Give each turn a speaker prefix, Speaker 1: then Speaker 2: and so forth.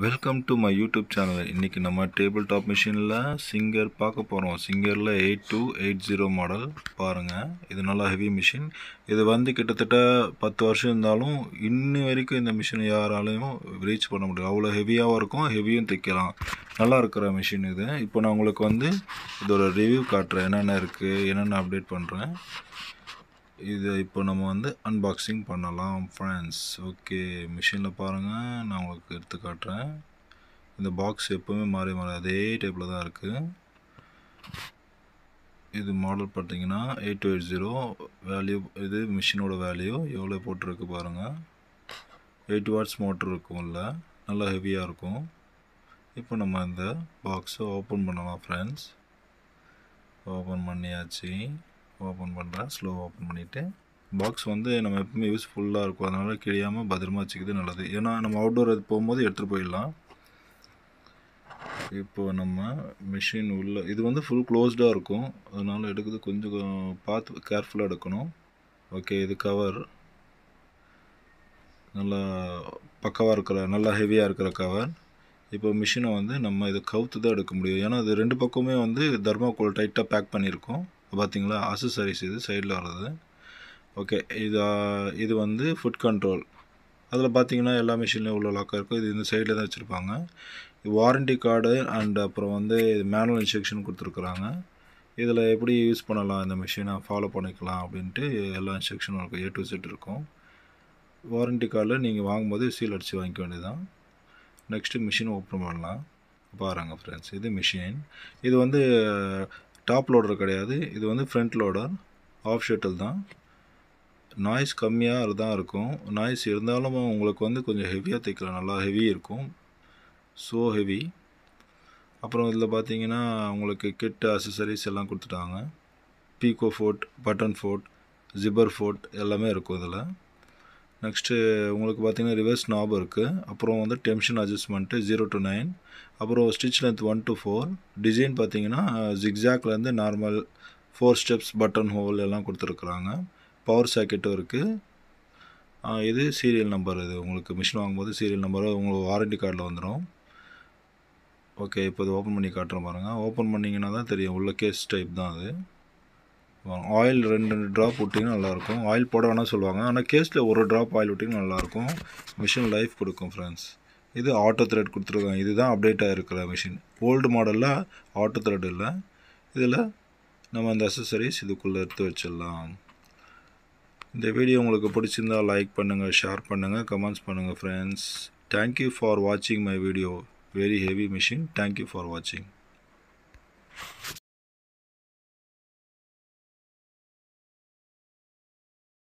Speaker 1: Welcome to my YouTube channel இன்றைக்கி நம்ம table top மிஷினில் சிங்கர் பார்க்க போகிறோம் சிங்கரில் eight two eight zero model பாருங்கள் இது நல்லா ஹெவி மிஷின் இது வந்து கிட்டத்தட்ட பத்து வருஷம் இருந்தாலும் இன்னி வரைக்கும் இந்த மிஷின் யாராலையும் ரீச் பண்ண முடியும் அவ்வளோ ஹெவியாகவும் இருக்கும் ஹெவியும் தைக்கலாம். நல்லா இருக்கிற மிஷின் இது. இப்போ நான் உங்களுக்கு வந்து இதோட ரிவ்யூ காட்டுறேன். என்னென்ன இருக்குது என்னென்ன அப்டேட் பண்ணுறேன் இது இப்போ நம்ம வந்து அன்பாக்சிங் பண்ணலாம் ஃப்ரெண்ட்ஸ் ஓகே மிஷினில் பாருங்கள் நான் உங்களுக்கு எடுத்து காட்டுறேன். இந்த பாக்ஸ் எப்போவுமே மாறி மாறி அதே டைப்பில் தான் இருக்குது இது மாடல் பார்த்தீங்கன்னா eight two eight zero value இது மிஷினோட வேல்யூ எவ்வளோ போட்டிருக்கு பாருங்கள் எயிட் வாட்ஸ் மோட்ரு இருக்கும்ல. நல்லா ஹெவியாக இருக்கும். இப்போ நம்ம இந்த பாக்ஸை ஓப்பன் பண்ணலாம் ஃப்ரெண்ட்ஸ் ஓப்பன் பண்ணியாச்சு. ஓப்பன் பண்ணுறேன் ஸ்லோ ஓப்பன் பண்ணிவிட்டு பாக்ஸ் வந்து நம்ம எப்பவுமே யூஸ்ஃபுல்லாக இருக்கும். அதனால் கிழியாமல் பத்திரமா வச்சுக்கிறது நல்லது. ஏன்னா நம்ம அவுட்டோர் அது போகும்போது எடுத்துகிட்டு போயிடலாம். இப்போ நம்ம மிஷின் உள்ள இது வந்து ஃபுல் க்ளோஸ்டாக இருக்கும். அதனால் எடுக்கிறது கொஞ்சம் பார்த்து கேர்ஃபுல்லாக எடுக்கணும். ஓகே இது கவர் நல்லா பக்கவாக இருக்கிற நல்லா ஹெவியாக இருக்கிற கவர் இப்போ மிஷினை வந்து நம்ம இதை கவுத்து தான் எடுக்க முடியும். ஏன்னா அது ரெண்டு பக்கமே வந்து தர்மாக்கோல் டைட்டாக பேக் பண்ணியிருக்கோம். பார்த்தீங்களா அசசரிஸ் இது சைடில் வர்றது. ஓகே இது இது வந்து ஃபுட் கண்ட்ரோல் அதில் பார்த்தீங்கன்னா எல்லா மிஷின்லேயும் உள்ள லாக்காக இருக்கும். இது இந்த சைடில் தான் வச்சுருப்பாங்க. வாரண்டி கார்டு அண்ட் அப்புறம் வந்து மேனுவல் இன்ஸ்ட்ரக்ஷன் கொடுத்துருக்குறாங்க. இதில் எப்படி யூஸ் பண்ணலாம் இந்த மிஷினை ஃபாலோ பண்ணிக்கலாம் அப்படின்ட்டு எல்லா இன்ஸ்ட்ரக்ஷனும் இருக்கும். ஏ டு செட் இருக்கும். வாரண்டி கார்டில் நீங்கள் வாங்கும்போது சீல் அடித்து வாங்கிக்க வேண்டியதுதான். நெக்ஸ்ட்டு மிஷின் ஓப்பன் பண்ணலாம். பாருங்கள் ஃப்ரெண்ட்ஸ் இது மிஷின் இது வந்து டாப் லோடர் கிடையாது. இது வந்து ஃப்ரண்ட் லோடர். ஆஃப் ஷட்டில் தான். நாய்ஸ் கம்மியாக தான் இருக்கும். நாய்ஸ் இருந்தாலும் உங்களுக்கு வந்து கொஞ்சம் ஹெவியாக தைக்கலாம் நல்லா ஹெவி இருக்கும். ஸோ ஹெவி அப்புறம் இதில் பார்த்தீங்கன்னா உங்களுக்கு கிட் அசசரிஸ் எல்லாம் கொடுத்துட்டாங்க. Pico foot button foot zipper foot எல்லாமே இருக்கும் இதில். நெக்ஸ்ட்டு உங்களுக்கு பார்த்திங்கன்னா ரிவர்ஸ் நாப் இருக்குது அப்புறம் வந்து tension adjustment zero to nine அப்புறம் stitch length one two four design பார்த்தீங்கன்னா ஜிக்ஸாக்லேருந்து normal four steps button hole எல்லாம் கொடுத்துருக்குறாங்க. பவர் சாக்கெட்டும் இருக்குது இது சீரியல் நம்பர் இது. உங்களுக்கு மிஷின் வாங்கும்போது சீரியல் நம்பர் உங்களுக்கு வாரண்டி கார்டில் வந்துடும் ஓகே இப்போ இது ஓப்பன் பண்ணி காட்டுறேன் பாருங்கள் ஓப்பன் பண்ணிங்கன்னா தான் தெரியும். உள்ள கேஸ் டைப் தான் அது. ஆயில் ரெண்டு ரெண்டு ட்ராப் விட்டிங்கன்னா நல்லாயிருக்கும். ஆயில் போட வேணால் சொல்லுவாங்க. ஆனால் கேஸில் ஒரு ட்ராப் ஆயில் விட்டிங்கன்னா நல்லாயிருக்கும். மிஷின் லைஃப் கொடுக்கும் ஃப்ரெண்ட்ஸ் இது ஆட்டோ த்ரெட் கொடுத்துருக்காங்க. இதுதான் அப்டேட் ஆகிருக்கிற மிஷின் ஓல்டு மாடலில் ஆட்டோ த்ரெட் இல்லை. இதில் நம்ம அந்த அசசரிஸ் இதுக்குள்ளே எடுத்து வச்சிடலாம். இந்த வீடியோ உங்களுக்கு பிடிச்சிருந்தால் லைக் பண்ணுங்கள் ஷேர் பண்ணுங்கள் கமெண்ட்ஸ் பண்ணுங்கள் ஃப்ரெண்ட்ஸ் தேங்க்யூ ஃபார் வாட்சிங் my video very heavy machine thank you for வாட்சிங்